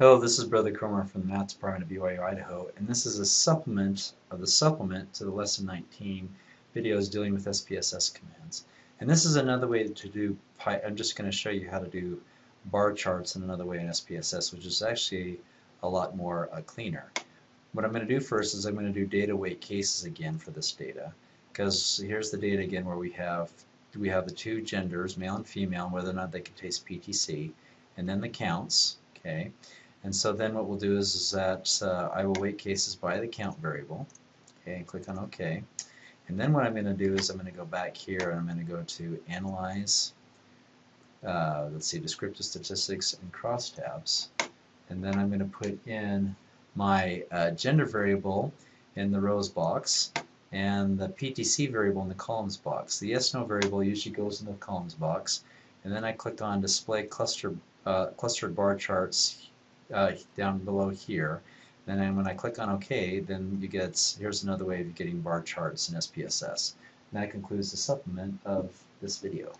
Hello, this is Brother Cromar from the Math Department of BYU Idaho, and this is a supplement of the supplement to the Lesson 19 videos dealing with SPSS commands. And this is another way to do, I'm just going to show you how to do bar charts in another way in SPSS, which is actually a lot more uh, cleaner. What I'm going to do first is I'm going to do data weight cases again for this data, because here's the data again where we have we have the two genders, male and female, and whether or not they can taste PTC, and then the counts, okay? And so then what we'll do is, is that uh, I will weight cases by the count variable. Okay, and click on OK. And then what I'm going to do is I'm going to go back here and I'm going to go to Analyze, uh, let's see, Descriptive Statistics and Crosstabs. And then I'm going to put in my uh, gender variable in the rows box and the PTC variable in the columns box. The yes-no variable usually goes in the columns box. And then I click on Display Cluster, uh, Clustered Bar Charts uh, down below here. And then when I click on OK, then you get, here's another way of getting bar charts in SPSS. And that concludes the supplement of this video.